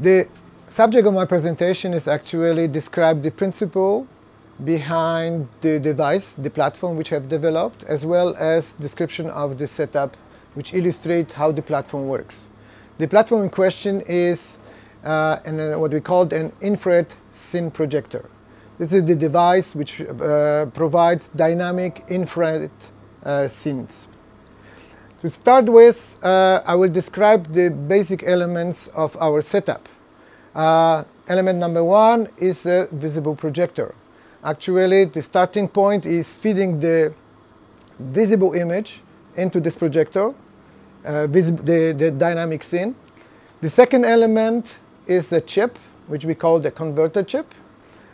The subject of my presentation is actually describe the principle behind the device, the platform which I've developed, as well as description of the setup which illustrate how the platform works. The platform in question is uh, an, uh, what we call an infrared scene projector. This is the device which uh, provides dynamic infrared uh, scenes. To start with, uh, I will describe the basic elements of our setup. Uh, element number one is a visible projector. Actually, the starting point is feeding the visible image into this projector, uh, the, the dynamic scene. The second element is the chip, which we call the converter chip.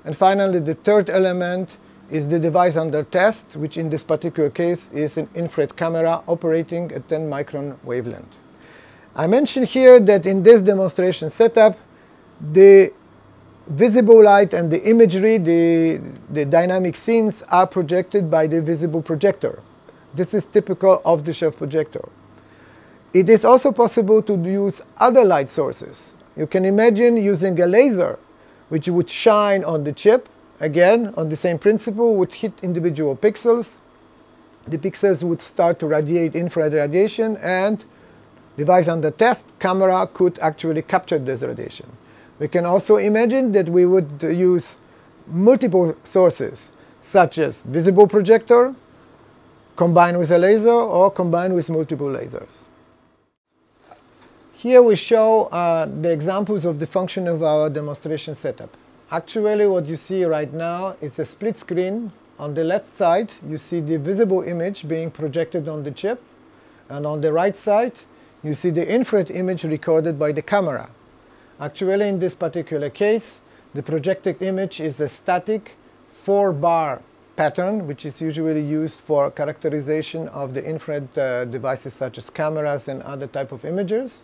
And finally, the third element is the device under test, which in this particular case is an infrared camera operating at 10 micron wavelength. I mentioned here that in this demonstration setup, the visible light and the imagery, the, the dynamic scenes are projected by the visible projector. This is typical of the shelf projector. It is also possible to use other light sources. You can imagine using a laser which would shine on the chip Again, on the same principle, would hit individual pixels. The pixels would start to radiate infrared radiation and device under test, camera could actually capture this radiation. We can also imagine that we would use multiple sources, such as visible projector, combined with a laser, or combined with multiple lasers. Here we show uh, the examples of the function of our demonstration setup. Actually, what you see right now is a split screen. On the left side, you see the visible image being projected on the chip. And on the right side, you see the infrared image recorded by the camera. Actually, in this particular case, the projected image is a static four-bar pattern, which is usually used for characterization of the infrared uh, devices such as cameras and other type of imagers.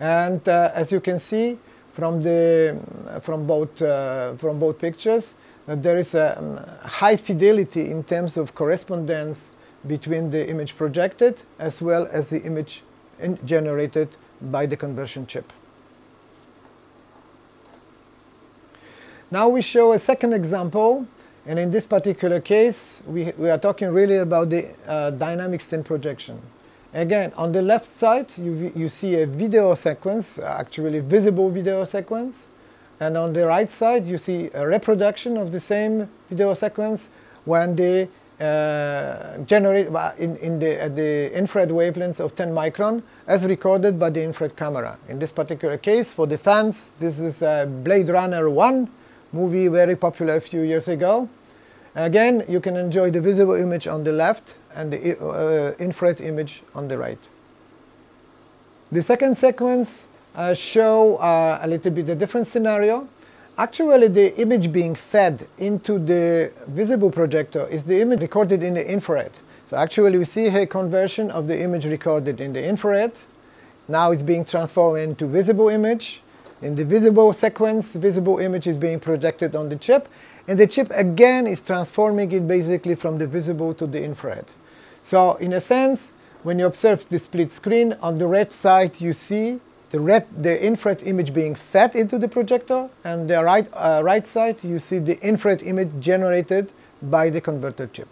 And uh, as you can see, from the from both uh, from both pictures that there is a um, high fidelity in terms of correspondence between the image projected as well as the image generated by the conversion chip. Now we show a second example and in this particular case we, we are talking really about the uh, dynamic scene projection. Again, on the left side, you, you see a video sequence, actually visible video sequence. And on the right side, you see a reproduction of the same video sequence when they uh, generate in, in the, at the infrared wavelengths of 10 micron as recorded by the infrared camera. In this particular case, for the fans, this is a Blade Runner 1 movie very popular a few years ago. Again, you can enjoy the visible image on the left and the uh, infrared image on the right. The second sequence uh, show uh, a little bit a different scenario. Actually, the image being fed into the visible projector is the image recorded in the infrared. So actually, we see a conversion of the image recorded in the infrared. Now it's being transformed into visible image. In the visible sequence, visible image is being projected on the chip. And the chip again is transforming it basically from the visible to the infrared. So in a sense, when you observe the split screen, on the red side you see the, red, the infrared image being fed into the projector, and the right, uh, right side you see the infrared image generated by the converter chip.